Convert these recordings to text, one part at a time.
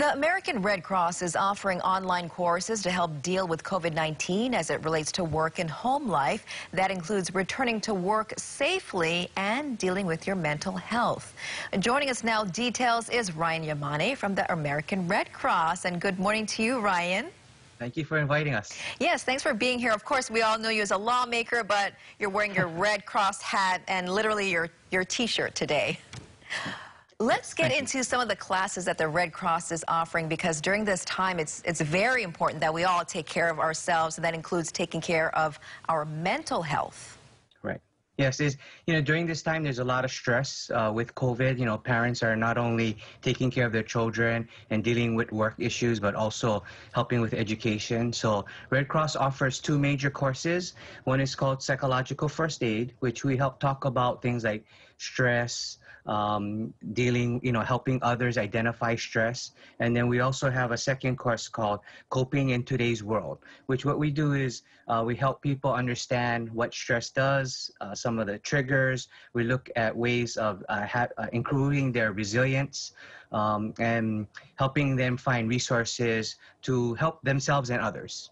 The American Red Cross is offering online courses to help deal with COVID-19 as it relates to work and home life. That includes returning to work safely and dealing with your mental health. Joining us now, details is Ryan Yamane from the American Red Cross. And good morning to you, Ryan. Thank you for inviting us. Yes, thanks for being here. Of course, we all know you as a lawmaker, but you're wearing your Red Cross hat and literally your, your T-shirt today. Let's get into some of the classes that the Red Cross is offering because during this time it's it's very important that we all take care of ourselves and that includes taking care of our mental health. Right. Yes, is you know during this time there's a lot of stress uh, with COVID. You know, parents are not only taking care of their children and dealing with work issues, but also helping with education. So Red Cross offers two major courses. One is called Psychological First Aid, which we help talk about things like stress, um, dealing, you know, helping others identify stress. And then we also have a second course called Coping in Today's World, which what we do is uh, we help people understand what stress does, uh, some of the triggers. We look at ways of uh, uh improving their resilience um, and helping them find resources to help themselves and others.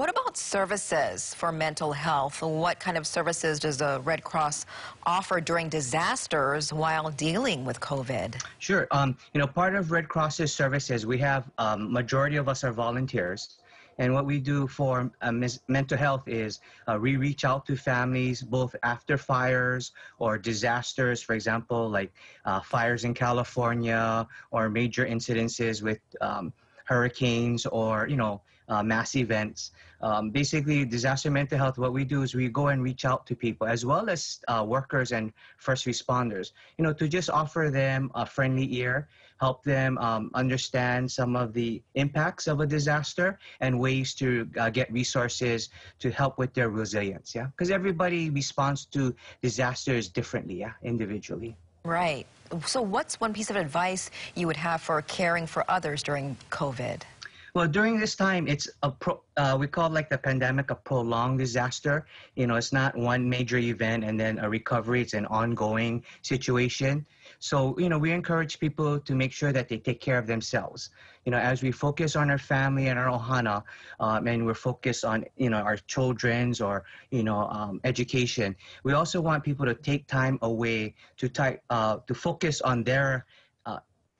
What about services for mental health? What kind of services does the Red Cross offer during disasters while dealing with COVID? Sure. Um, you know, part of Red Cross's services, we have um, majority of us are volunteers. And what we do for uh, mental health is uh, we reach out to families both after fires or disasters, for example, like uh, fires in California or major incidences with um, hurricanes or, you know, uh, mass events. Um, basically, disaster mental health, what we do is we go and reach out to people as well as uh, workers and first responders, you know, to just offer them a friendly ear, help them um, understand some of the impacts of a disaster and ways to uh, get resources to help with their resilience, yeah? Because everybody responds to disasters differently, yeah, individually. Right. So what's one piece of advice you would have for caring for others during COVID? Well, during this time, it's a pro, uh, we call like the pandemic a prolonged disaster. You know, it's not one major event and then a recovery. It's an ongoing situation. So, you know, we encourage people to make sure that they take care of themselves. You know, as we focus on our family and our ohana, um, and we're focused on, you know, our children's or, you know, um, education, we also want people to take time away to, type, uh, to focus on their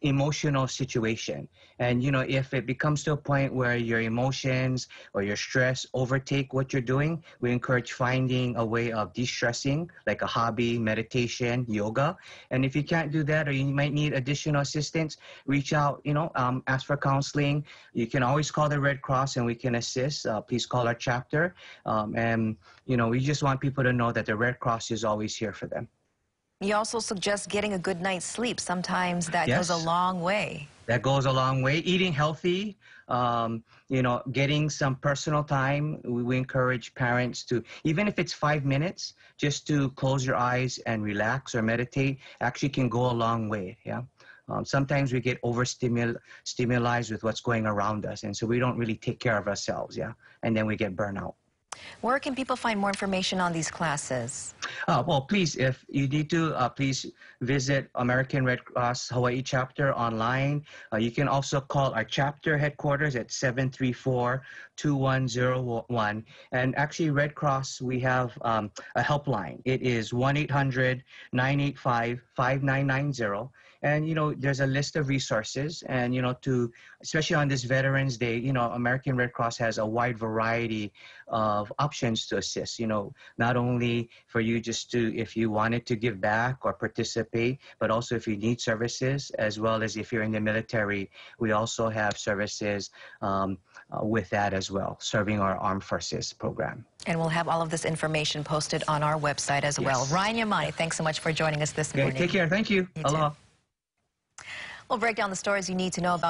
emotional situation. And, you know, if it becomes to a point where your emotions or your stress overtake what you're doing, we encourage finding a way of de-stressing, like a hobby, meditation, yoga. And if you can't do that or you might need additional assistance, reach out, you know, um, ask for counseling. You can always call the Red Cross and we can assist. Uh, please call our chapter. Um, and, you know, we just want people to know that the Red Cross is always here for them. You also suggest getting a good night's sleep. Sometimes that yes. goes a long way. That goes a long way. Eating healthy, um, you know, getting some personal time. We, we, encourage parents to, even if it's five minutes, just to close your eyes and relax or meditate, actually can go a long way. Yeah. Um, sometimes we get overstimulated with what's going around us, and so we don't really take care of ourselves. Yeah, and then we get burnout. Where can people find more information on these classes? Uh, well, please, if you need to, uh, please visit American Red Cross Hawaii chapter online. Uh, you can also call our chapter headquarters at 734-2101. And actually, Red Cross, we have um, a helpline. It is 1-800-985-5990 and you know there's a list of resources and you know to especially on this veterans day you know american red cross has a wide variety of options to assist you know not only for you just to if you wanted to give back or participate but also if you need services as well as if you're in the military we also have services um, uh, with that as well serving our armed forces program and we'll have all of this information posted on our website as yes. well. Ryan Yamane, thanks so much for joining us this okay, morning. Take care. Thank you. you Aloha. We'll break down the stories you need to know about